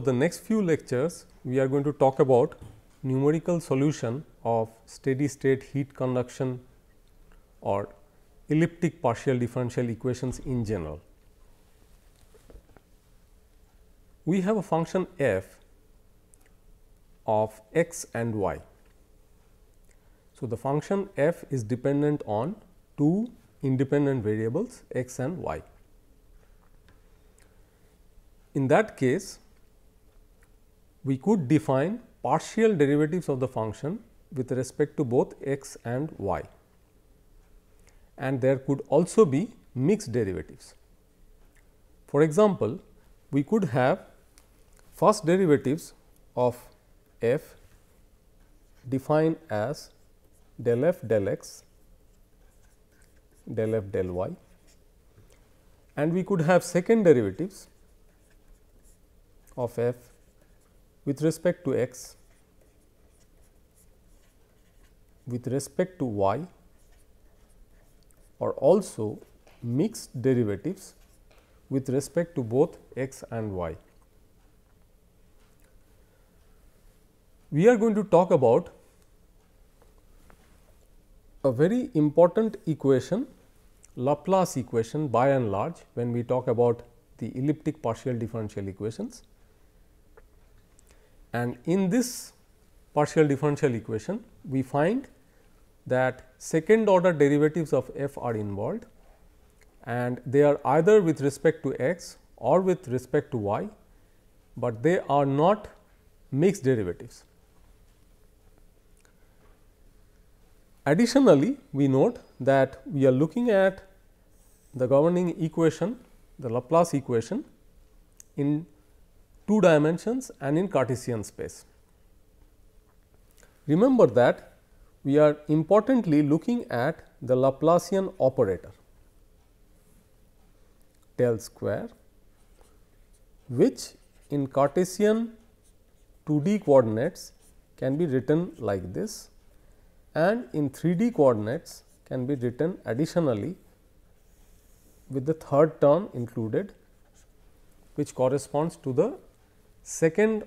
Over the next few lectures, we are going to talk about numerical solution of steady state heat conduction or elliptic partial differential equations in general. We have a function f of x and y. So, the function f is dependent on two independent variables x and y. In that case, we could define partial derivatives of the function with respect to both x and y and there could also be mixed derivatives. For example, we could have first derivatives of f defined as del f del x del f del y and we could have second derivatives of f with respect to x, with respect to y or also mixed derivatives with respect to both x and y. We are going to talk about a very important equation Laplace equation by and large when we talk about the elliptic partial differential equations and in this partial differential equation, we find that second order derivatives of f are involved and they are either with respect to x or with respect to y, but they are not mixed derivatives. Additionally, we note that we are looking at the governing equation, the Laplace equation in two dimensions and in Cartesian space. Remember that we are importantly looking at the Laplacian operator del square, which in Cartesian 2D coordinates can be written like this and in 3D coordinates can be written additionally with the third term included which corresponds to the second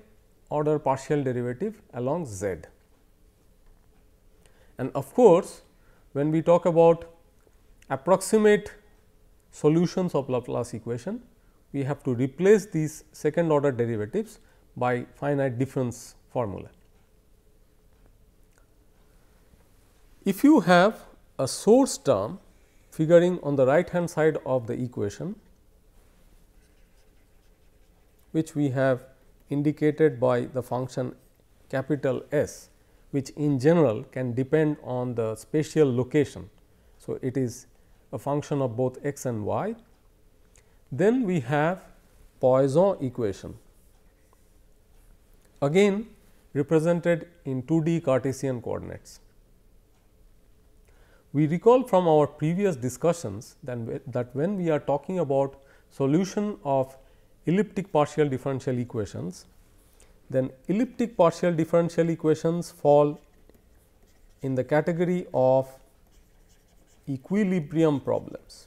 order partial derivative along z. And of course, when we talk about approximate solutions of Laplace equation, we have to replace these second order derivatives by finite difference formula. If you have a source term figuring on the right hand side of the equation, which we have indicated by the function capital S, which in general can depend on the spatial location. So, it is a function of both x and y. Then we have Poisson equation again represented in 2D Cartesian coordinates. We recall from our previous discussions that, that when we are talking about solution of elliptic partial differential equations, then elliptic partial differential equations fall in the category of equilibrium problems.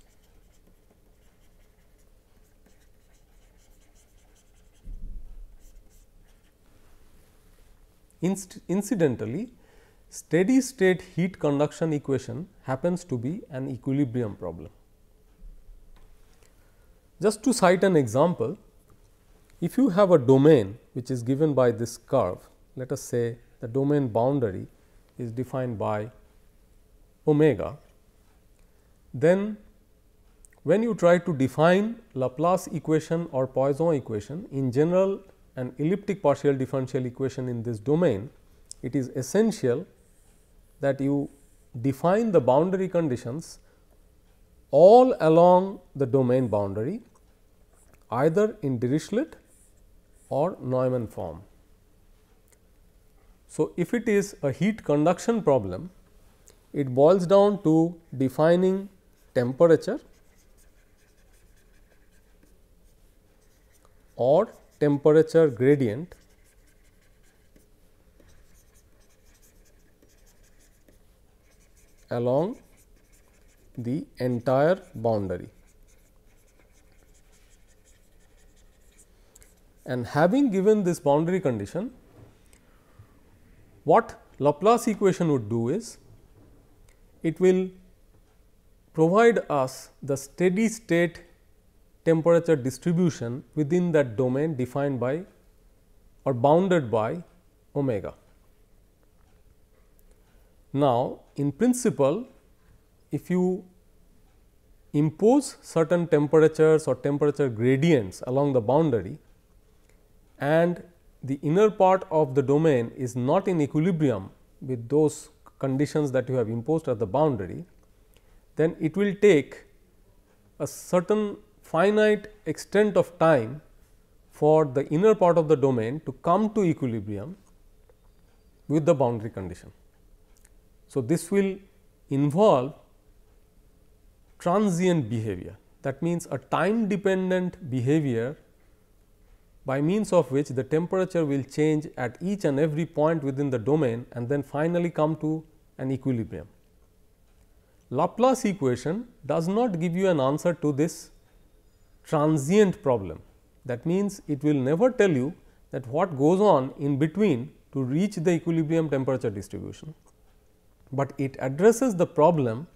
Inst incidentally, steady state heat conduction equation happens to be an equilibrium problem. Just to cite an example, if you have a domain which is given by this curve, let us say the domain boundary is defined by omega, then when you try to define Laplace equation or Poisson equation, in general an elliptic partial differential equation in this domain it is essential that you define the boundary conditions all along the domain boundary either in Dirichlet or Neumann form. So, if it is a heat conduction problem, it boils down to defining temperature or temperature gradient along the entire boundary. And having given this boundary condition, what Laplace equation would do is, it will provide us the steady state temperature distribution within that domain defined by or bounded by omega. Now, in principle if you impose certain temperatures or temperature gradients along the boundary and the inner part of the domain is not in equilibrium with those conditions that you have imposed at the boundary, then it will take a certain finite extent of time for the inner part of the domain to come to equilibrium with the boundary condition. So, this will involve transient behavior that means a time dependent behavior by means of which the temperature will change at each and every point within the domain and then finally come to an equilibrium. Laplace equation does not give you an answer to this transient problem. That means, it will never tell you that what goes on in between to reach the equilibrium temperature distribution, but it addresses the problem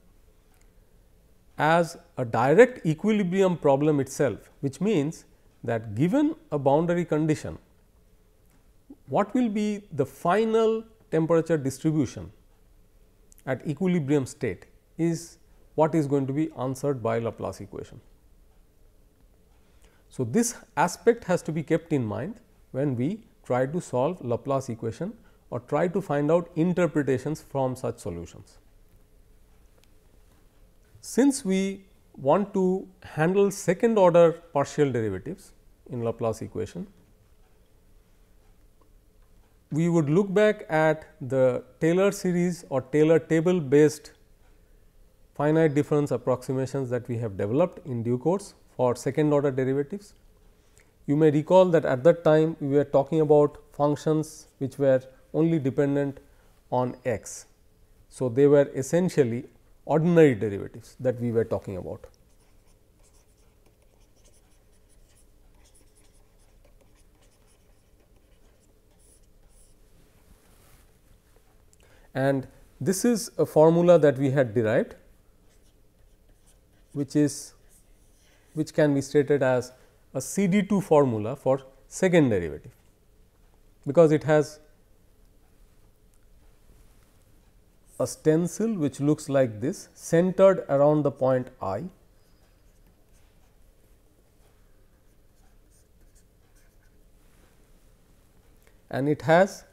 as a direct equilibrium problem itself, which means that given a boundary condition, what will be the final temperature distribution at equilibrium state is what is going to be answered by Laplace equation. So, this aspect has to be kept in mind when we try to solve Laplace equation or try to find out interpretations from such solutions. Since we want to handle second order partial derivatives in Laplace equation, we would look back at the Taylor series or Taylor table based finite difference approximations that we have developed in due course for second order derivatives. You may recall that at that time we were talking about functions which were only dependent on x. So, they were essentially ordinary derivatives that we were talking about. And this is a formula that we had derived, which is which can be stated as a CD 2 formula for second derivative, because it has a stencil which looks like this centered around the point i and it has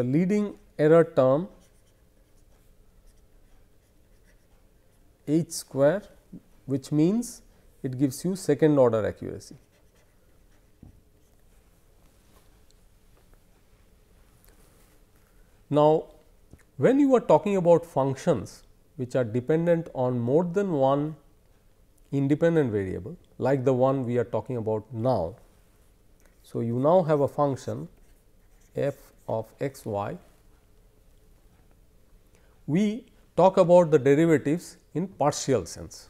the leading error term h square which means it gives you second order accuracy. Now, when you are talking about functions which are dependent on more than one independent variable like the one we are talking about now. So, you now have a function f of x y. We talk about the derivatives in partial sense.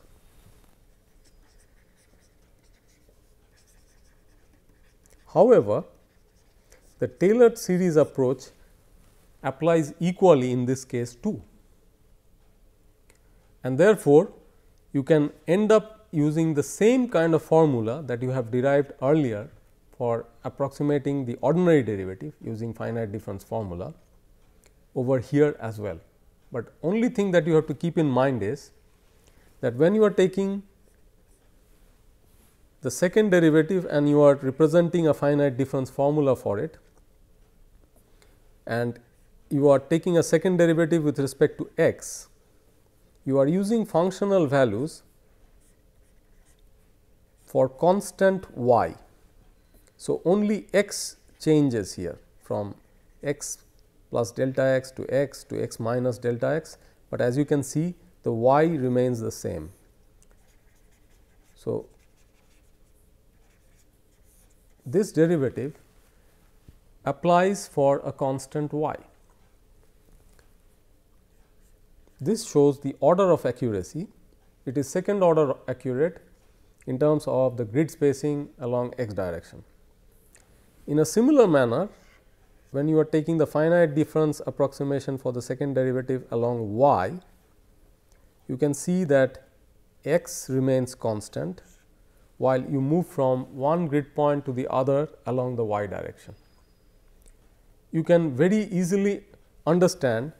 However, the Taylor series approach applies equally in this case too. And therefore, you can end up using the same kind of formula that you have derived earlier for approximating the ordinary derivative using finite difference formula over here as well. But only thing that you have to keep in mind is that when you are taking the second derivative and you are representing a finite difference formula for it, and you are taking a second derivative with respect to x, you are using functional values for constant y. So, only x changes here from x plus delta x to x to x minus delta x, but as you can see the y remains the same. So, this derivative applies for a constant y. This shows the order of accuracy. It is second order accurate in terms of the grid spacing along x direction. In a similar manner, when you are taking the finite difference approximation for the second derivative along y, you can see that x remains constant, while you move from one grid point to the other along the y direction. You can very easily understand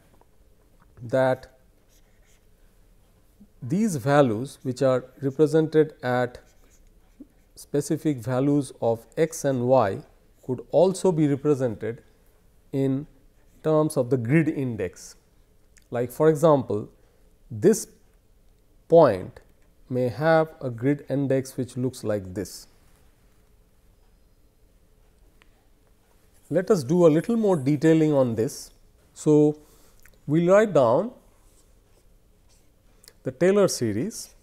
that these values which are represented at specific values of x and y could also be represented in terms of the grid index. Like for example, this point may have a grid index which looks like this. Let us do a little more detailing on this. So, we will write down the Taylor series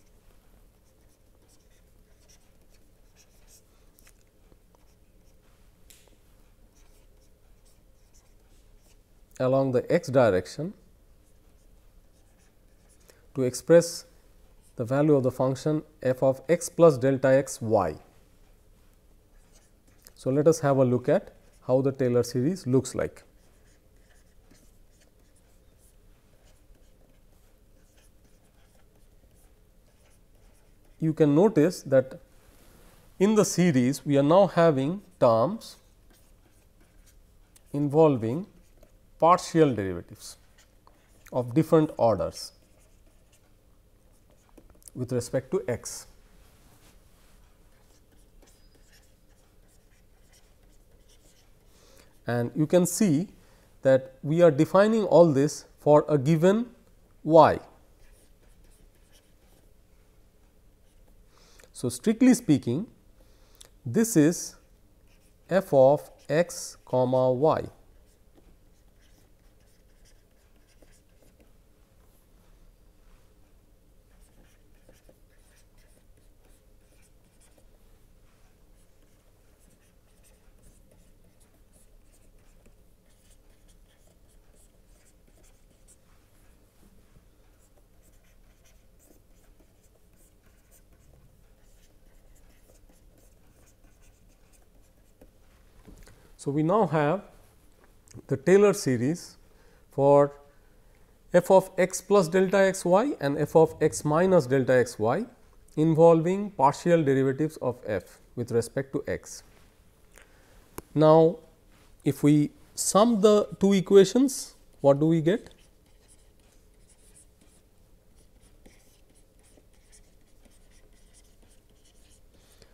along the x direction to express the value of the function f of x plus delta x y. So, let us have a look at how the Taylor series looks like. You can notice that in the series we are now having terms involving partial derivatives of different orders with respect to x. And you can see that we are defining all this for a given y. So, strictly speaking this is f of x comma y. So, we now have the Taylor series for f of x plus delta x y and f of x minus delta x y involving partial derivatives of f with respect to x. Now, if we sum the two equations, what do we get?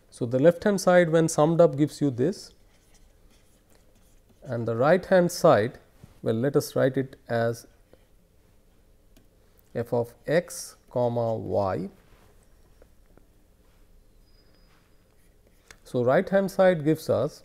So, the left hand side when summed up gives you this and the right hand side well let us write it as f of x comma y. So, right hand side gives us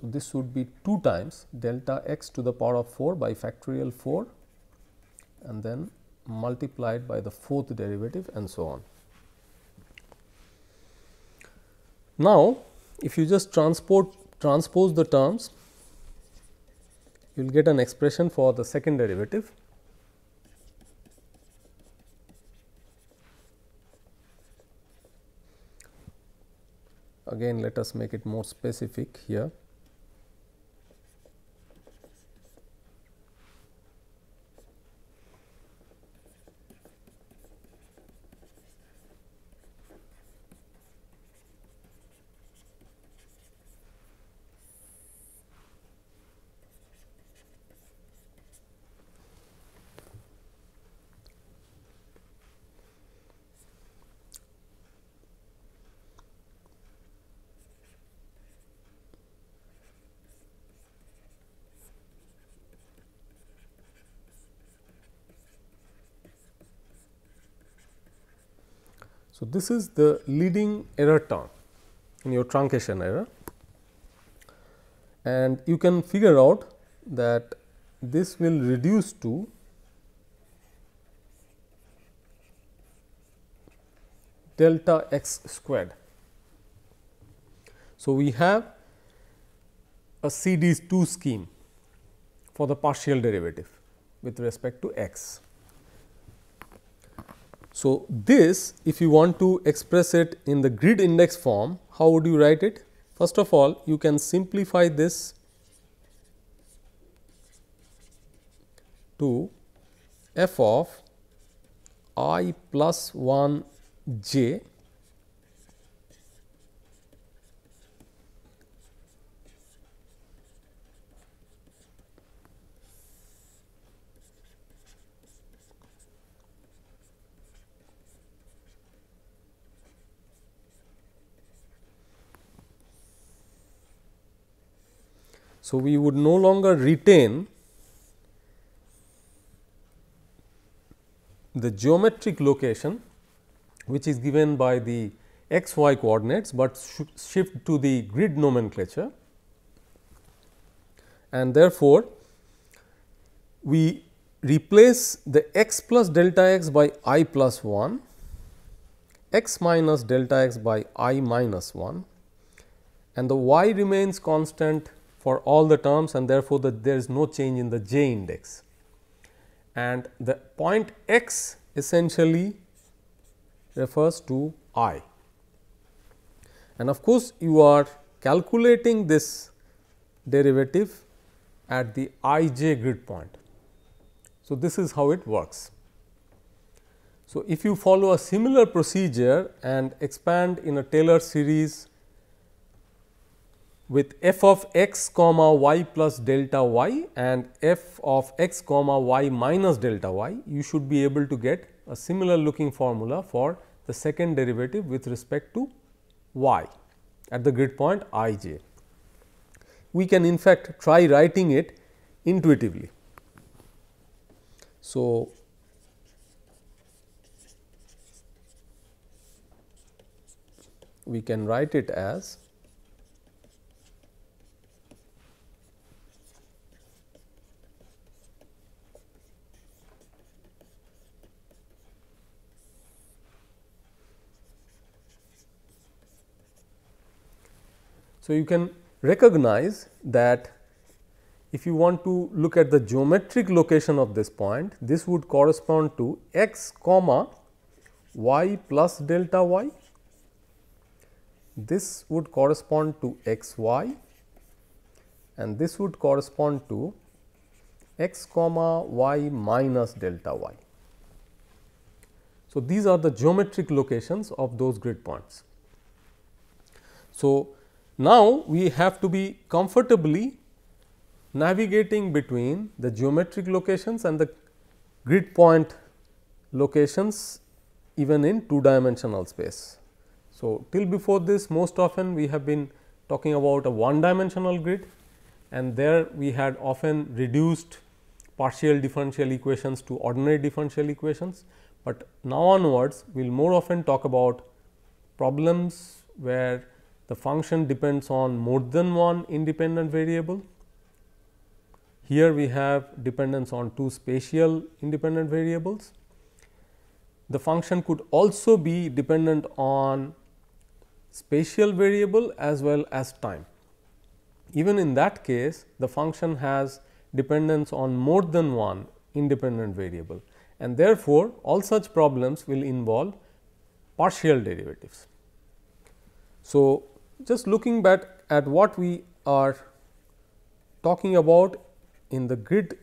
So, this would be 2 times delta x to the power of 4 by factorial 4 and then multiplied by the fourth derivative and so on. Now, if you just transport transpose the terms, you will get an expression for the second derivative. Again, let us make it more specific here. So, this is the leading error term in your truncation error and you can figure out that this will reduce to delta x squared. So, we have a CD 2 scheme for the partial derivative with respect to x. So, this if you want to express it in the grid index form, how would you write it? First of all, you can simplify this to f of i plus 1 j So, we would no longer retain the geometric location which is given by the x y coordinates, but shift to the grid nomenclature. And therefore, we replace the x plus delta x by i plus 1, x minus delta x by i minus 1 and the y remains constant for all the terms and therefore, that there is no change in the j index. And the point x essentially refers to i. And of course, you are calculating this derivative at the i j grid point. So, this is how it works. So, if you follow a similar procedure and expand in a Taylor series with f of x comma y plus delta y and f of x comma y minus delta y, you should be able to get a similar looking formula for the second derivative with respect to y at the grid point i j. We can in fact try writing it intuitively. So, we can write it as So, you can recognize that if you want to look at the geometric location of this point, this would correspond to x comma y plus delta y. This would correspond to x y and this would correspond to x comma y minus delta y. So, these are the geometric locations of those grid points. So, now, we have to be comfortably navigating between the geometric locations and the grid point locations even in two dimensional space. So, till before this most often we have been talking about a one dimensional grid and there we had often reduced partial differential equations to ordinary differential equations, but now onwards we will more often talk about problems where the function depends on more than one independent variable. Here we have dependence on two spatial independent variables. The function could also be dependent on spatial variable as well as time. Even in that case, the function has dependence on more than one independent variable and therefore, all such problems will involve partial derivatives. So, just looking back at what we are talking about in the grid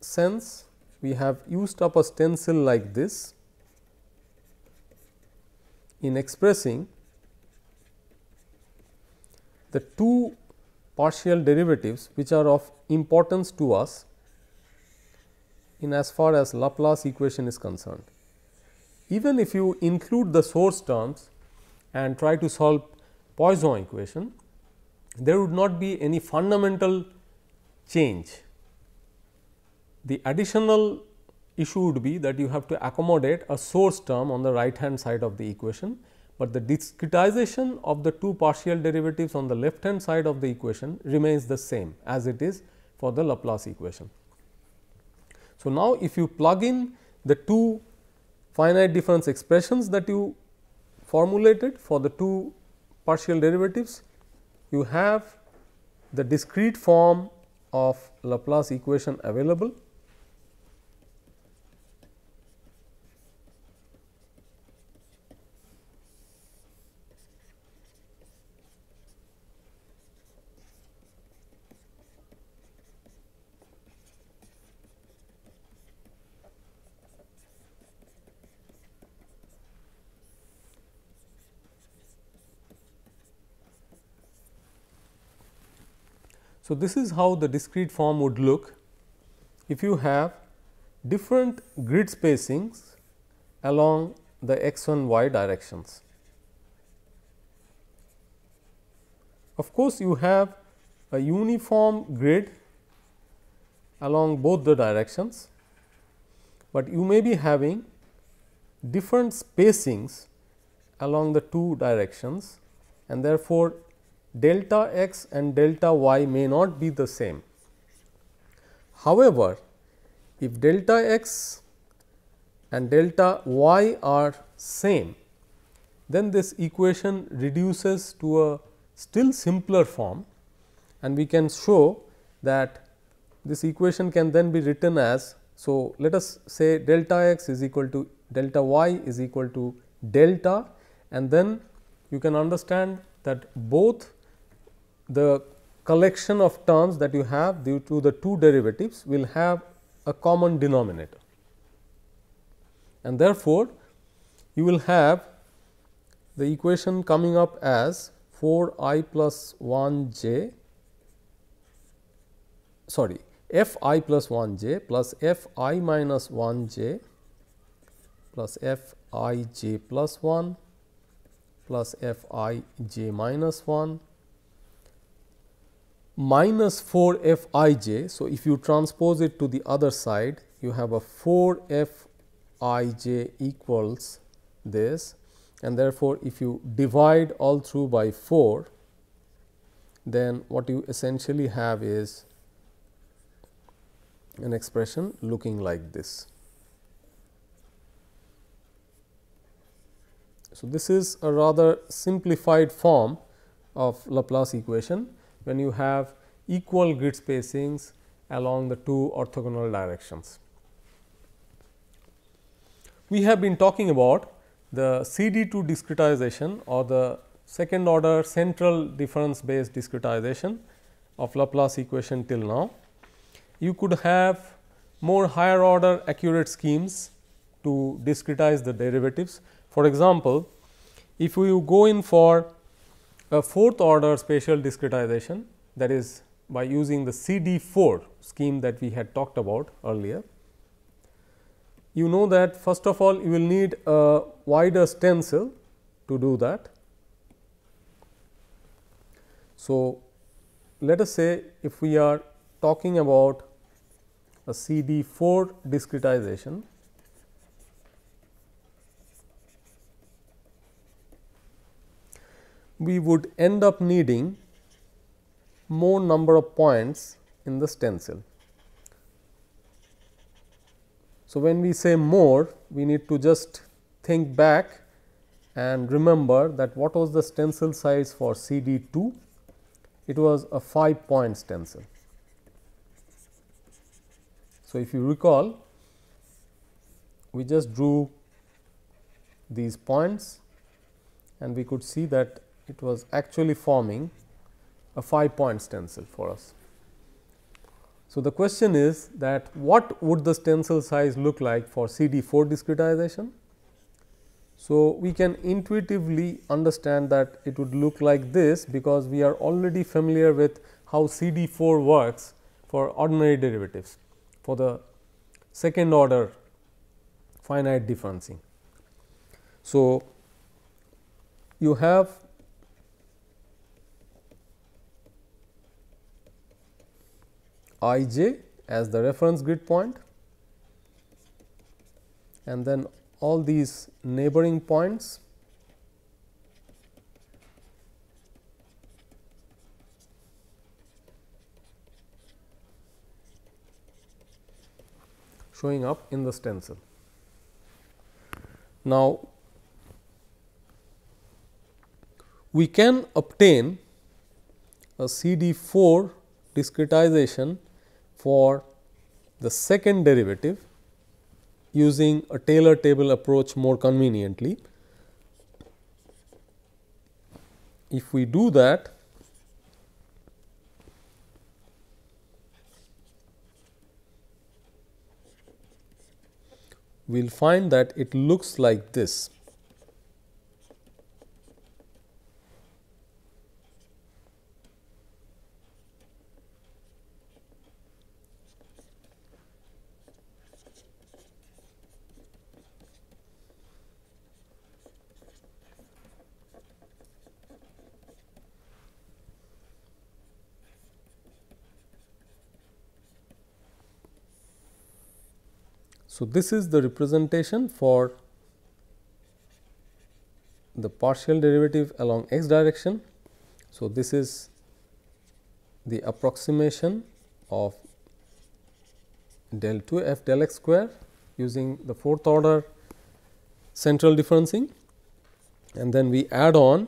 sense, we have used up a stencil like this in expressing the two partial derivatives which are of importance to us in as far as Laplace equation is concerned. Even if you include the source terms and try to solve Poisson equation, there would not be any fundamental change. The additional issue would be that you have to accommodate a source term on the right hand side of the equation, but the discretization of the two partial derivatives on the left hand side of the equation remains the same as it is for the Laplace equation. So, now if you plug in the two finite difference expressions that you formulated for the two partial derivatives, you have the discrete form of Laplace equation available So, this is how the discrete form would look if you have different grid spacings along the x and y directions. Of course, you have a uniform grid along both the directions, but you may be having different spacings along the two directions and therefore, delta x and delta y may not be the same. However, if delta x and delta y are same, then this equation reduces to a still simpler form and we can show that this equation can then be written as. So, let us say delta x is equal to delta y is equal to delta and then you can understand that both the collection of terms that you have due to the two derivatives will have a common denominator. And therefore, you will have the equation coming up as 4 i plus 1 j sorry f i plus 1 j plus f i minus 1 j plus f i j plus 1 plus f i j minus 1 minus 4 f i j. So, if you transpose it to the other side you have a 4 f i j equals this and therefore, if you divide all through by 4 then what you essentially have is an expression looking like this. So, this is a rather simplified form of Laplace equation when you have equal grid spacings along the two orthogonal directions. We have been talking about the CD2 discretization or the second order central difference based discretization of Laplace equation till now. You could have more higher order accurate schemes to discretize the derivatives. For example, if you go in for a fourth order spatial discretization that is by using the CD 4 scheme that we had talked about earlier. You know that first of all you will need a wider stencil to do that. So, let us say if we are talking about a CD 4 discretization we would end up needing more number of points in the stencil. So, when we say more we need to just think back and remember that what was the stencil size for CD 2 it was a 5 point stencil. So, if you recall we just drew these points and we could see that it was actually forming a 5 point stencil for us. So, the question is that what would the stencil size look like for CD 4 discretization? So, we can intuitively understand that it would look like this because we are already familiar with how CD 4 works for ordinary derivatives for the second order finite differencing. So, you have i j as the reference grid point and then all these neighboring points showing up in the stencil. Now, we can obtain a CD 4 discretization for the second derivative using a Taylor table approach more conveniently. If we do that, we will find that it looks like this. So, this is the representation for the partial derivative along x direction. So, this is the approximation of del 2 f del x square using the fourth order central differencing and then we add on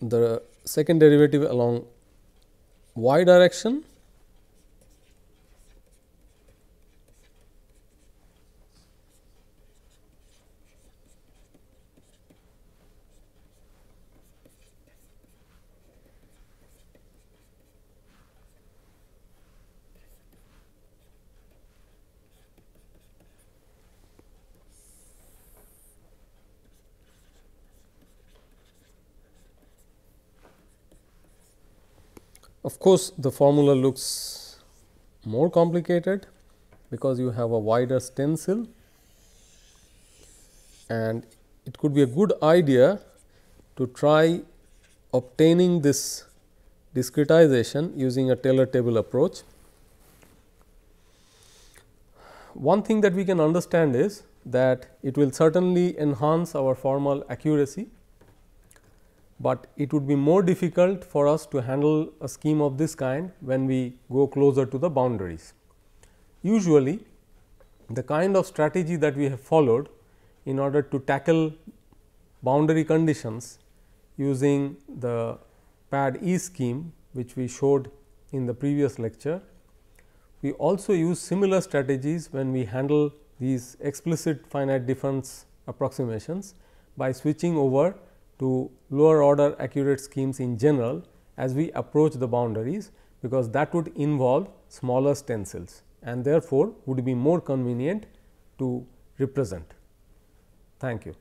the second derivative along y direction Of course, the formula looks more complicated because you have a wider stencil and it could be a good idea to try obtaining this discretization using a Taylor table approach. One thing that we can understand is that it will certainly enhance our formal accuracy but it would be more difficult for us to handle a scheme of this kind when we go closer to the boundaries. Usually, the kind of strategy that we have followed in order to tackle boundary conditions using the pad E scheme which we showed in the previous lecture. We also use similar strategies when we handle these explicit finite difference approximations by switching over to lower order accurate schemes in general as we approach the boundaries because that would involve smaller stencils and therefore, would be more convenient to represent. Thank you.